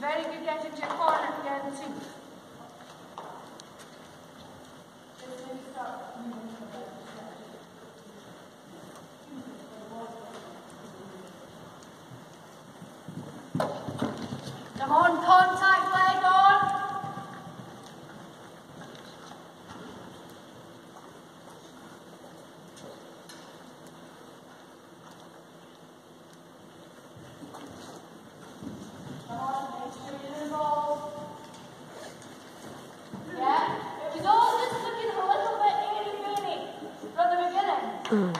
very good energy upon it again too. On contact. 嗯。